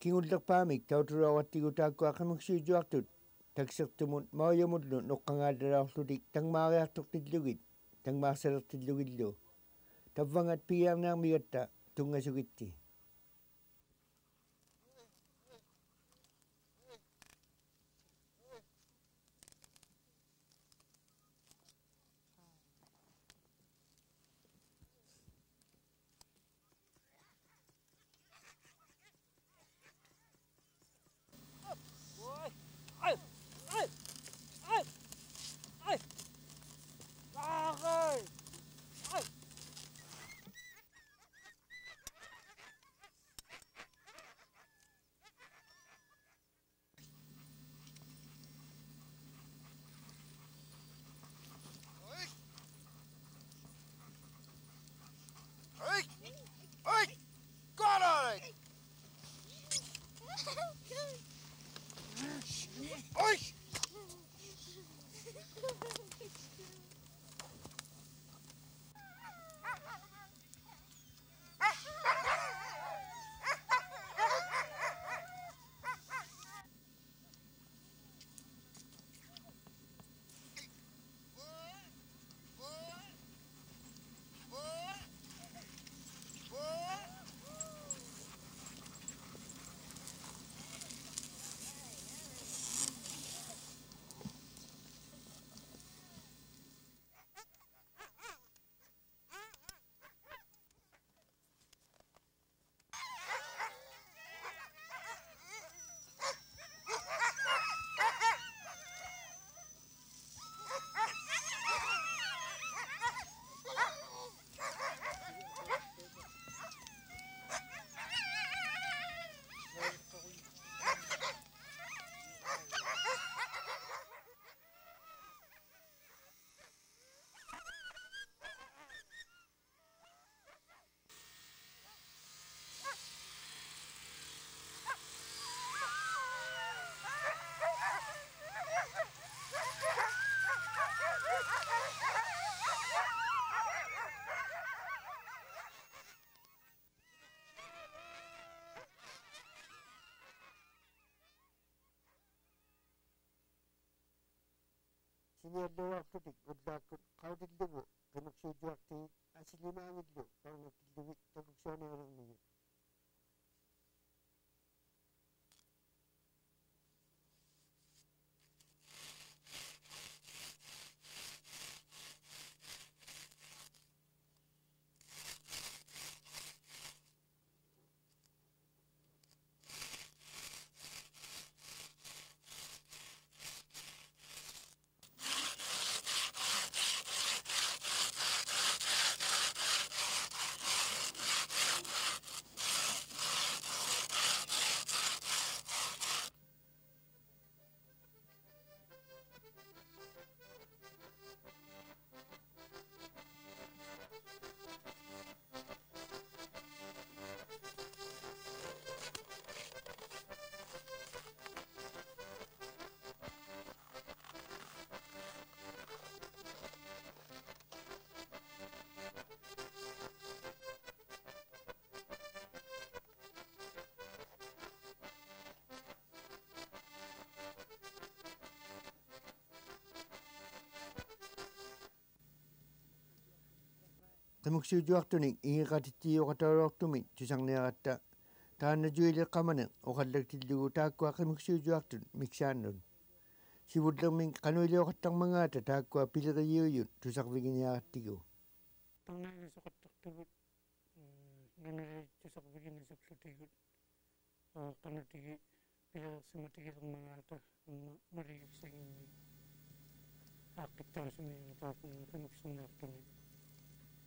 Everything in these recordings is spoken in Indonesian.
кингуллерпаамик таутулуаваттигутааккуақамиксуитуартут таксертумут маажамуллу ноққангаалалаарлутик тангмаариартортиллугит тангмаарсалертиллугиллу таввангат пиаамнаармигатта тунгасугитти kadig agdako kadig dugo kanok si juwak ti asilima ang idlo parang nagtiliwit tagog sana ang niyo taakkua pileriyiuyut tusarviginiarattigu тарнаагасоқаттартугут нунери тусарвигинисаплутигут qanutigi pilerisimatigilermangaata маригипсагинни ааққиттарасумиина таакуна qimuksunnaartuni qanaligiyormangaata татааппарлаатигу ааққиттарлаатигу имакинаалини ортунисоорта саа саа саа qanuuna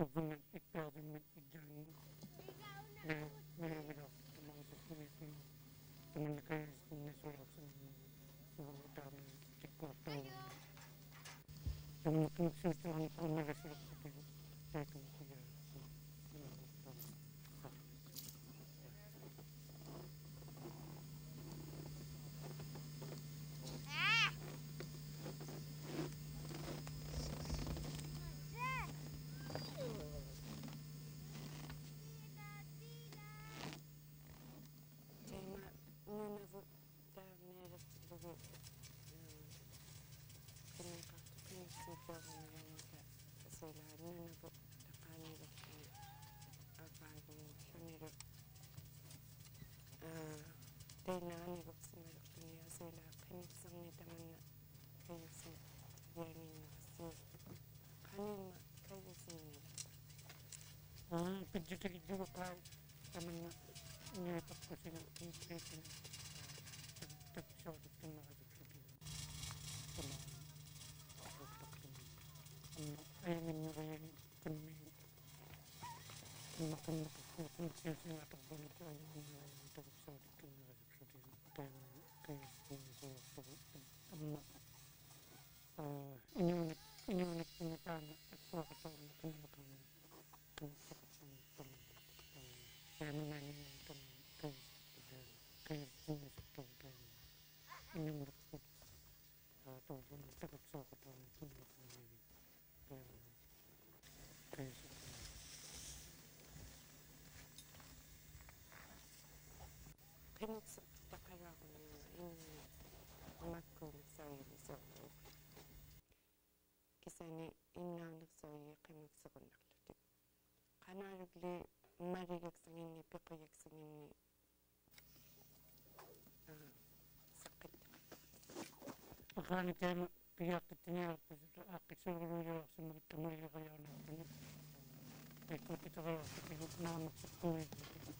government requirement dyan na mayroon ako sa mga security naman na kayo sa mga dami tikwato yung nagsisirang ko Selahatnya nak dapat ni apa ni sendiri. Tainan ni kok sendiri punya sila kini sama teman nak kayu sendiri ni nasi kini mak kayu sendiri. Ah, penjuta juga kau teman nak ni tak kau sendiri ini sendiri. Tak tak sah tu terima kasih. Uh... 팬입니다 가려고 이미 음악금 소리에서 기사니 인간력 소리에 감옥석을 낙르디 가나르글리 마리 역성이니 비코 역성이니 아 가니까 비약했더니 아끼스로 요약서 먹던 거 이거 가야 하는 거. 대고 비트가 나무 죽고 있는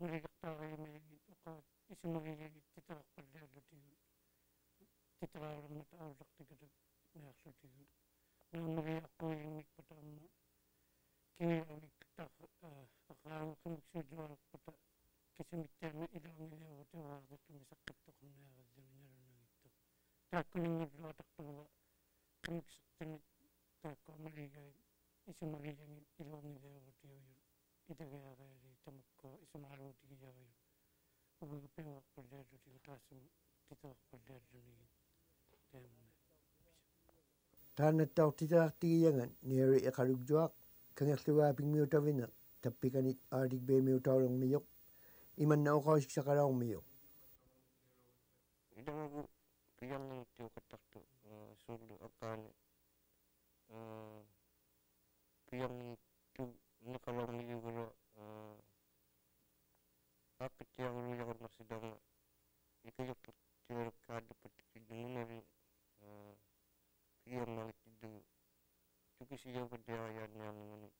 ngigittariimi isimagigit titaqaqqalliallutigut titaqaarumat aullaqtigulu niarlutigut naamariaqquiginnippa taamma kiiramik taq aqaamuqimiksuuluarpata кисимиттаама илуангилиарут уаарлуттуми саққаттоқарниариллуиналунагитто тааккулингуллуатартуга кимиксертимит тааккуамалигаи исимагилаги илуангилиарутиуйу isimariyangit titarak kulliya lati titararam mataarak tigada nayak sati namariyak kuyangit patama kiyangit tak akang kamiksujuarak pata kisimiktiana ilaw ilaw tiwarak tumisakit tukuna zaminara nangito tako nang naglatak tuwa kamiksak tako maligay isa maligay ilaw ilaw tiyo yun itagaya kaya di tamakko isa maro di kaya yun ubaga pewak paldero di katasam titak paldero ni temna Taana tautitaqtigiyangan niari iqalugjuaq kangerlugaapingmiutavina tappikanit aadik beemiutaulermiyoq imanna uqausiksaqalaormiyoq Idangagu piyangan tiu kataktu sulu akane piyangan tu nakalang liu gula akit yang lu yang kadu itu yang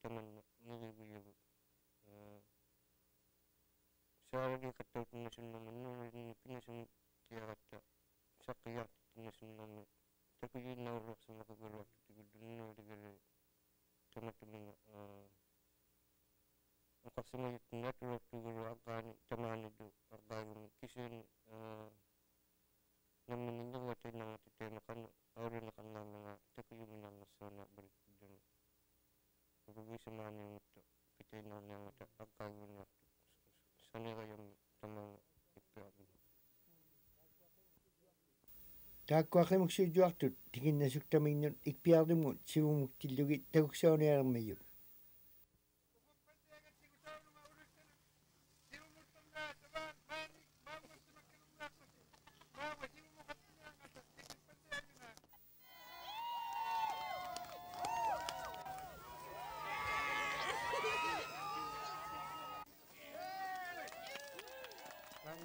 teman ngibu ibu saya lagi pinasun naman no ini pinasun kaya kata sakya pinasun naman tapi yun naurok sa nakagulak tigo dun na digala teman-teman ang kasunayot na tulog tugulo akan teman itu akan kisin naman ninyo wate na tete na kan aure na kan na mga tapi yung na nasana balik dun Pagkagisa man yung ito, pitay na niya nga agkayo na sana kayong tamang ipiagin. taakkuaqimuksuujuartut tiginnasuktamingnut ikpiarlumun sivumuktillugit taguksaaunialermiyut Nagiging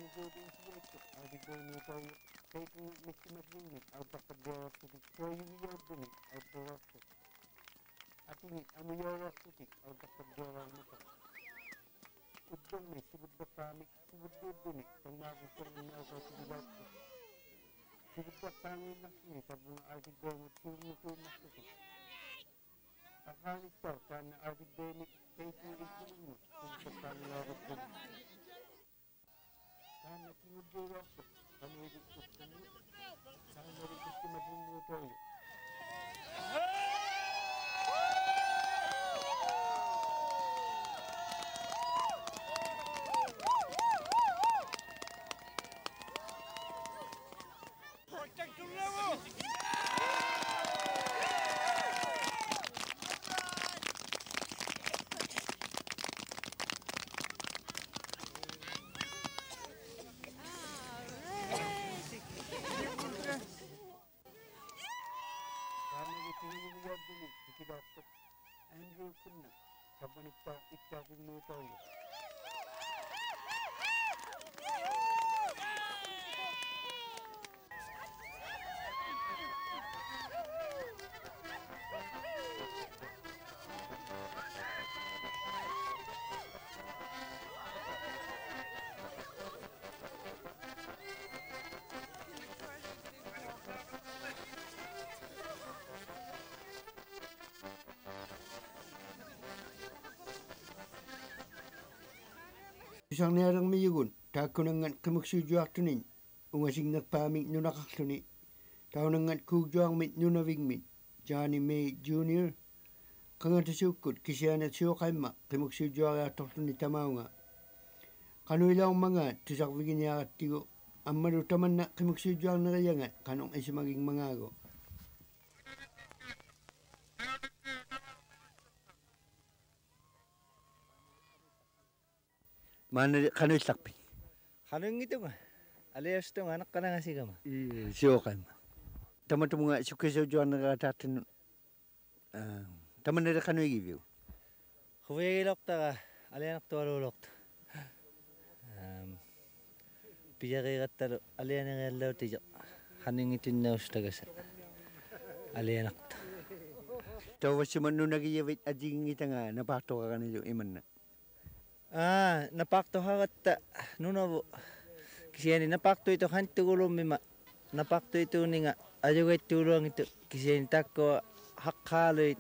siya ito. Ari ko niya tayo. Kahit nga nagsimadlimit, ay pakadawak ko dik. Kaya yung yabunit, ay dawak ko. At ini, ang yawak ko dik, ay pakadawak mo ko. Udong ni, sibod ba pamik, sibod ba bunit, kung magustuhan niya sa dilat ko. Sibod ba pangin na sini, sabong ari ko mo, sumutumak ko dik. Akalit to, kana ari ko ni, kahit yung ito mo, sibod ba pangin ako ko. Sana tinudura ko, kami ko mo. Sana たく見えたんです。Kamagsujuaktunin, ungasing nagpaming nunakakluni, taunangan kugjuang mit nunaving mit, Johnny May Jr., kangatusukut kisianat siyokaima, kamagsujuak atokluni tamaunga. Kanuilang mga tusakwigin niya tigo, ang marutaman na kamagsujuak na kayangan, kanong isimaging mangago. Mana kanu sakpi. Hanung itu mah. Alias tu anak kana ngasih kama. siyokaima. Tama-tama nga sukisojuak na katatin, taman na kanu igibiyo. Huwag ilok ta ka. Alian tu alulok ta. Pija kay katalo. Alian ang alaw tiyo. Hanung itu na usta kasa. Alian ak ta. Tawa si manu nagiyawit ading ita nga napato ka kanilo iman na. Ah, napakto hakat ta. Nuna po. Kasi yan napakto ito hantu gulong mima. Napakto ito ni nga. Ayaw kay tulong ito. Kasi yan tako hakkalo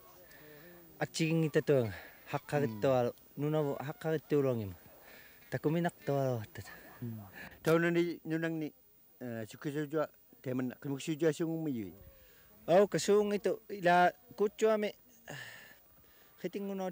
at chiging ito to. Hakkakit to alo. Nuna po hakkakit tulong ima. To alo. Tawa na ni nunang ni sukisojuak teman na kamagsujuak siyong umayoy. Oh, kasung ito. Ila kutso ame. Kiting uno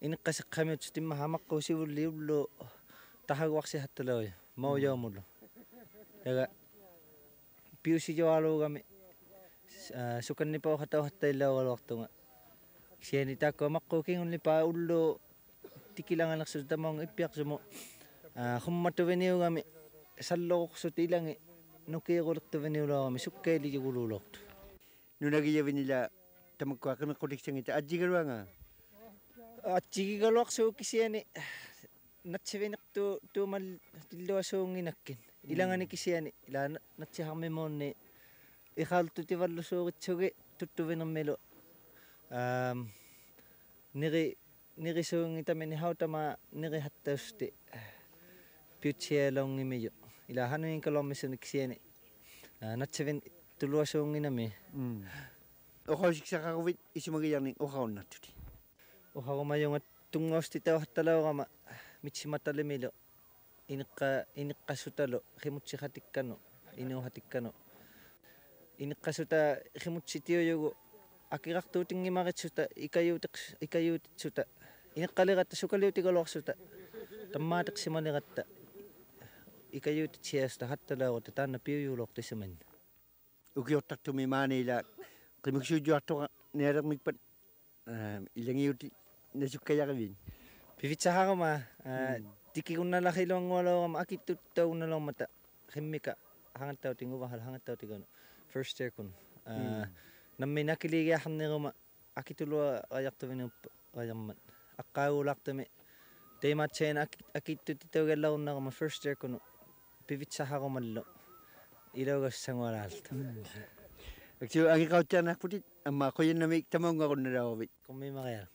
иниққасиққами тимма хамаққусивуллиуллу тахагуарсиҳатталауя мауяумуллу тага пиусижавалуугами суканнипаухатауҳаттаиллауалуартунга сиани таакку амаққукингуллипаа уллу тикилангалерсу тамаунг иппиарсуму хумматувениугами саллоқорсут иланги нукиерулертувениулаугами суккаилигулуулоорту нунагиявинила тамаккуақинеққуликсангита аджигалуанга atsigigaloaqsuukkisiani natsivineqtu tuumal tilluasuunginakkin ilangani kisiani ila natsiharmimoonni iqaaltutivallusuuritsugi tuttuvinermilu aam neri nirisuungitamini hautama neri hattausti piutsialongimijo ila hanuinkalormisunikisiani natsivin tulluasuunginami mm. oqausiksaqaruvit isimagijarning oqaunnattuti natsiven tulwa so nginame O kau siksa kakawit isimagayang ni o kau na tuti. Uha ko mayong at tungos ti tawah talaw kama mitsi matalimilo inikka inikka sutalo himutsi hatikkano inu hatikkano inikka suta himutsi tiyo yugo akirak tuting imakit suta ikayutik ikayutit suta inikkaligatta sukaliuti galok suta tammatik simaligatta ikayut siesta hattala o tanna piuyulok tisaman. ukiottak tumi maanila qimiksuujuartoqa nialermikpat ilangiuti nasukkayaqavin Pivitsahakama tikikunnalakilongualoqam akittuttaunnalormata qimmika hangattau tinguvahal hangattau tiganu first year kun. Nammi nakiligiaharneruma akitulua ajaqtuvinup ajammat. Aqqaagulaqtami teimatseen akittutitaugellarunnarama first year kun pivitsaharumallu ilaugassangualaalta. Aksu angiqautsaanaqputit amma qoyannamik tamaungarunnalaavit Kummi Marial.